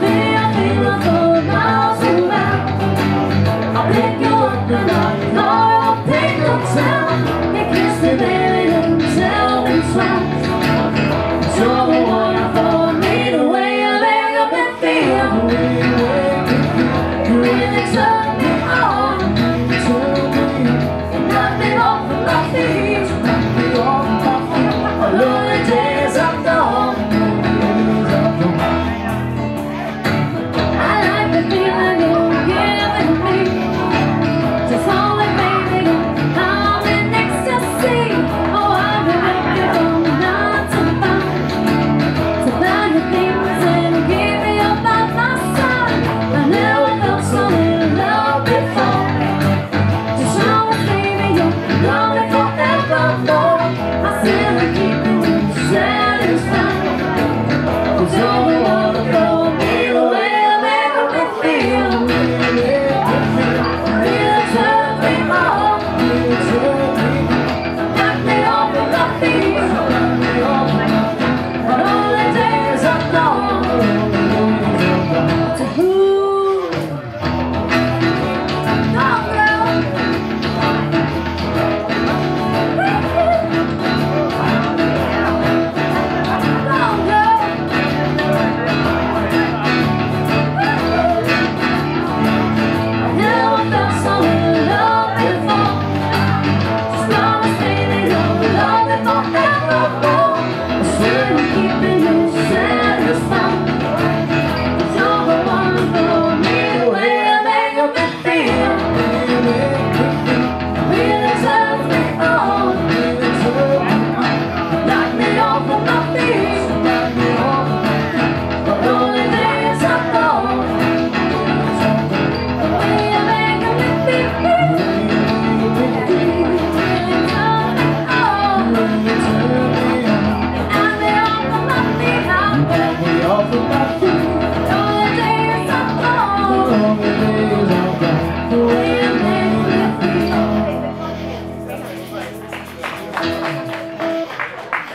think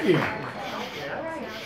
Thank.